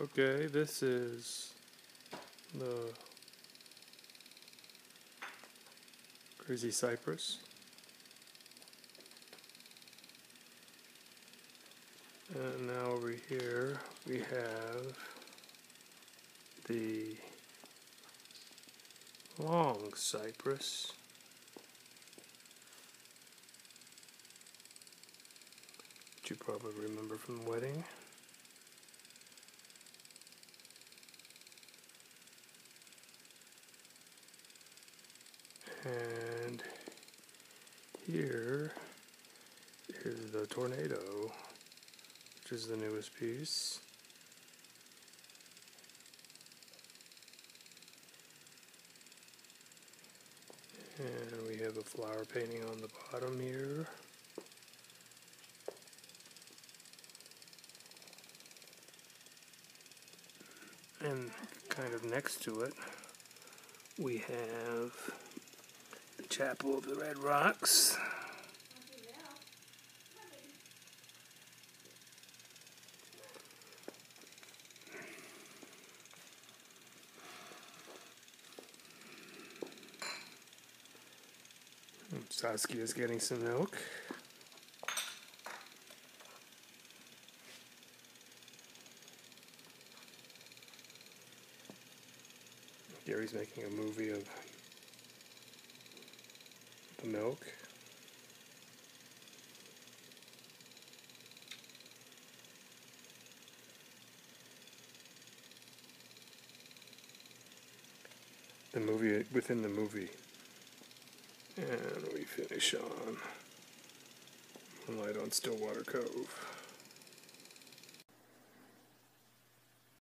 Okay, this is the Crazy Cypress. And now over here we have the Lone Cypress. Which you probably remember from the wedding. And here is the tornado, which is the newest piece. And we have a flower painting on the bottom here. And kind of next to it, we have Chapel of the Red Rocks. Saskia is getting some milk. Gary's making a movie of the milk. The movie within the movie. And we finish on Light on Stillwater Cove.